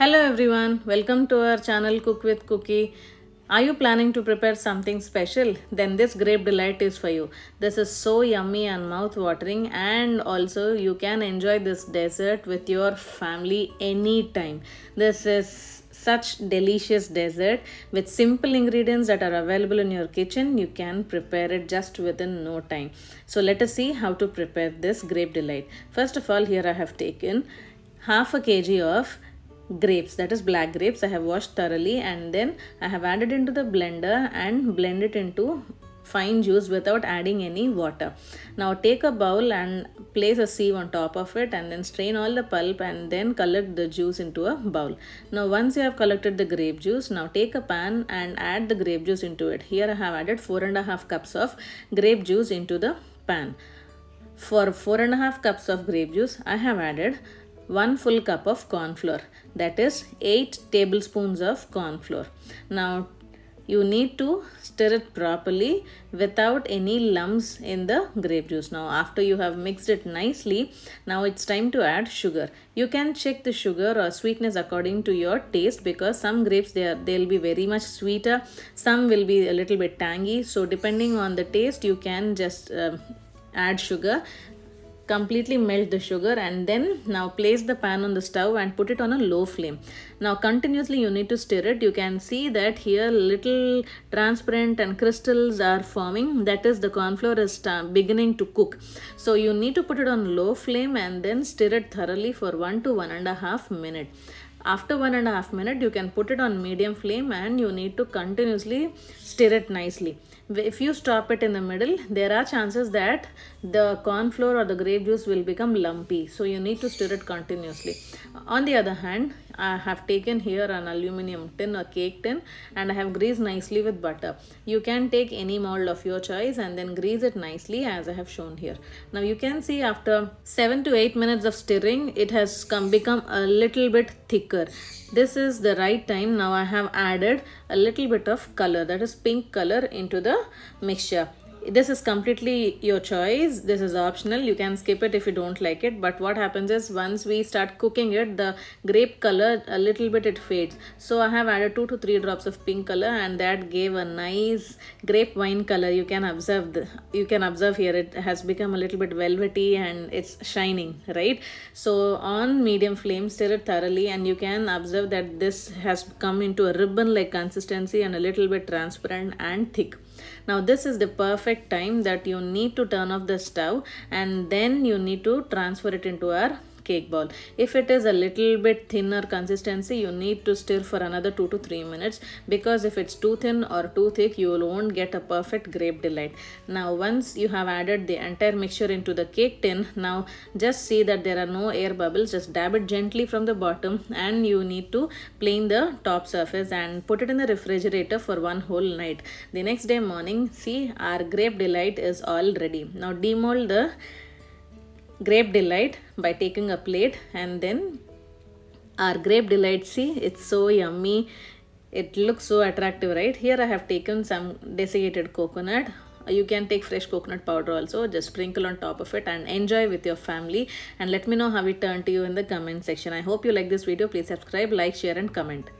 Hello everyone, welcome to our channel Cook with Kukky. Are you planning to prepare something special? Then this grape delight is for you. This is so yummy and mouth watering and also you can enjoy this dessert with your family anytime. This is such delicious dessert with simple ingredients that are available in your kitchen you can prepare it just within no time so let us see how to prepare this grape delight first of all here i have taken half a kg of grapes that is black grapes i have washed thoroughly and then i have added into the blender and blend it into fine juice without adding any water. Now take a bowl and place a sieve on top of it and then strain all the pulp and then collect the juice into a bowl. Now once you have collected the grape juice now take a pan and add the grape juice into it. Here i have added four and a half cups of grape juice into the pan. For four and a half cups of grape juice i have added 1 full cup of corn flour. That is 8 tablespoons of corn flour. Now you need to stir it properly without any lumps in the grape juice. Now after you have mixed it nicely now it's time to add sugar. You can check the sugar or sweetness according to your taste because some grapes they are they'll be very much sweeter. Some will be a little bit tangy. So depending on the taste you can just uh, add sugar completely melt the sugar and then now place the pan on the stove and put it on a low flame. Now continuously you need to stir it. You can see that here little transparent and crystals are forming. That is the corn flour is beginning to cook. So you need to put it on low flame and then stir it thoroughly for one to one and a half minute after one and a half minute you can put it on medium flame and you need to continuously stir it nicely. If you stop it in the middle there are chances that the corn flour or the grape juice will become lumpy. So you need to stir it continuously. On the other hand i have taken here an aluminum tin or cake tin and i have greased nicely with butter. You can take any mold of your choice and then grease it nicely as i have shown here. Now you can see after 7 to 8 minutes of stirring it has come become a little bit thicker. This is the right time. Now i have added a little bit of color that is pink color into the mixture this is completely your choice. This is optional. You can skip it if you don't like it. But what happens is once we start cooking it the grape color a little bit it fades. So i have added two to three drops of pink color and that gave a nice grape wine color. You can observe the, you can observe here. It has become a little bit velvety and it's shining right? So on medium flame stir it thoroughly and you can observe that this has come into a ribbon like consistency and a little bit transparent and thick. Now this is the perfect time that you need to turn off the stove and then you need to transfer it into our cake bowl if it is a little bit thinner consistency you need to stir for another 2 to 3 minutes. Because if it's too thin or too thick you won't get a perfect grape delight. Now once you have added the entire mixture into the cake tin now just see that there are no air bubbles. Just dab it gently from the bottom and you need to plane the top surface and put it in the refrigerator for one whole night. The next day morning see our grape delight is all ready. Now demold the grape delight by taking a plate and then our grape delight see it's so yummy. It looks so attractive right? Here i have taken some desiccated coconut. You can take fresh coconut powder also. Just sprinkle on top of it and enjoy with your family. And let me know how it turned to you in the comment section. I hope you like this video. Please subscribe like share and comment